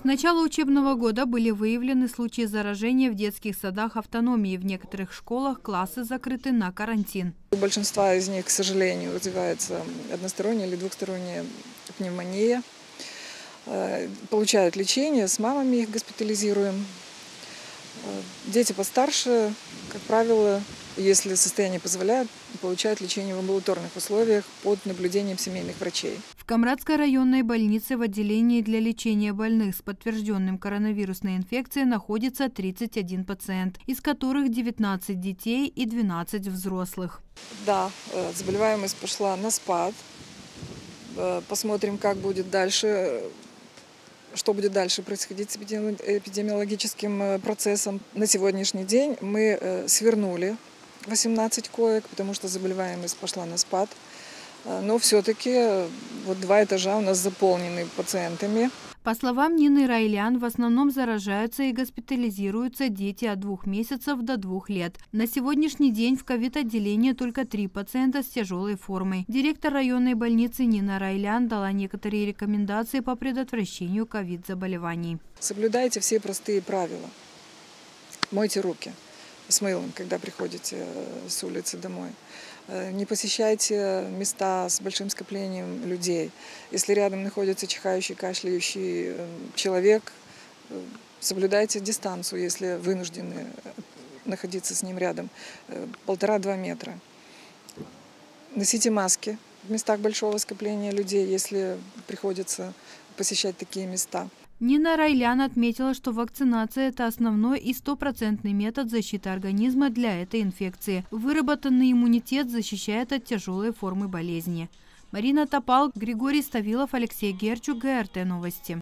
С начала учебного года были выявлены случаи заражения в детских садах автономии. В некоторых школах классы закрыты на карантин. У большинства из них, к сожалению, развивается односторонняя или двухсторонняя пневмония. Э, Получают лечение, с мамами их госпитализируем. Э, Дети постарше, как правило, если состояние позволяет, получают лечение в амбулаторных условиях под наблюдением семейных врачей. В Камрадской районной больнице в отделении для лечения больных с подтвержденным коронавирусной инфекцией находится 31 пациент, из которых 19 детей и 12 взрослых. Да, э, заболеваемость пошла на спад. Э, Посмотрим, как будет дальше, что будет дальше происходить с эпидеми- эпидемиологическим э, процессом. На сегодняшний день мы свернули 18 коек, потому что заболеваемость пошла на спад. Э, Но все-таки вот два этажа у нас заполнены пациентами. По словам Нины Райлян, в основном заражаются и госпитализируются дети от двух месяцев до двух лет. На сегодняшний день в ковид-отделении только три пациента с тяжелой формой. Директор районной больницы Нина Райлян дала некоторые рекомендации по предотвращению ковид-заболеваний. Соблюдайте все простые правила. Мойте руки с мылом, когда приходите э, с улицы домой. Э, Не посещайте места с большим скоплением людей. Если рядом находится чихающий, кашляющий э, человек, соблюдайте дистанцию, если вынуждены находиться с ним рядом. Полтора-два метра. Носите маски в местах большого скопления людей, если приходится посещать такие места. Нина Райлян отметила, что вакцинация – это основной и стопроцентный метод защиты организма для этой инфекции. Выработанный иммунитет защищает от тяжелой формы болезни. Марина Топал, Григорий Ставилов, Алексей Герчук, ГРТ Новости.